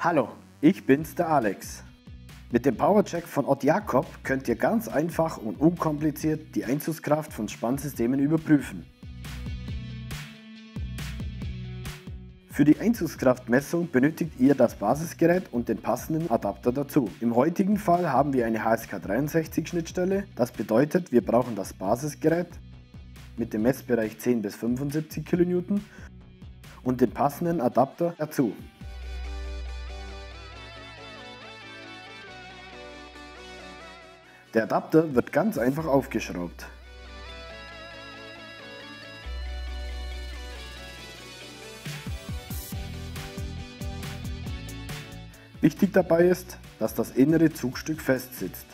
Hallo, ich bin's, der Alex. Mit dem Powercheck von Ott Jakob könnt ihr ganz einfach und unkompliziert die Einzugskraft von Spannsystemen überprüfen. Für die Einzugskraftmessung benötigt ihr das Basisgerät und den passenden Adapter dazu. Im heutigen Fall haben wir eine HSK63 Schnittstelle, das bedeutet wir brauchen das Basisgerät mit dem Messbereich 10 bis 75 kN und den passenden Adapter dazu. Der Adapter wird ganz einfach aufgeschraubt. Wichtig dabei ist, dass das innere Zugstück fest sitzt.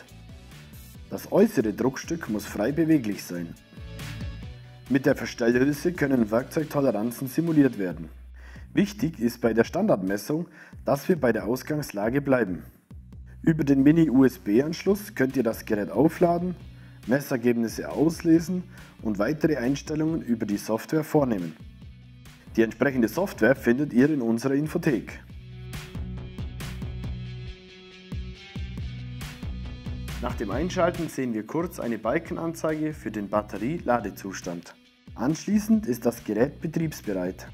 Das äußere Druckstück muss frei beweglich sein. Mit der Verstellhülse können Werkzeugtoleranzen simuliert werden. Wichtig ist bei der Standardmessung, dass wir bei der Ausgangslage bleiben. Über den Mini-USB-Anschluss könnt ihr das Gerät aufladen, Messergebnisse auslesen und weitere Einstellungen über die Software vornehmen. Die entsprechende Software findet ihr in unserer Infothek. Nach dem Einschalten sehen wir kurz eine Balkenanzeige für den Batterie-Ladezustand. Anschließend ist das Gerät betriebsbereit.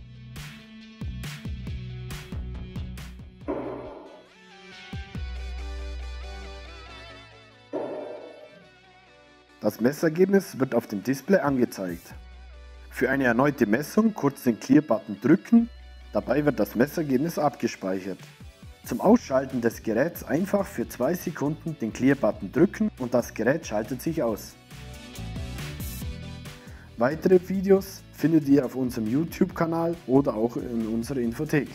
Das Messergebnis wird auf dem Display angezeigt. Für eine erneute Messung kurz den Clear-Button drücken, dabei wird das Messergebnis abgespeichert. Zum Ausschalten des Geräts einfach für 2 Sekunden den Clear-Button drücken und das Gerät schaltet sich aus. Weitere Videos findet ihr auf unserem YouTube-Kanal oder auch in unserer Infothek.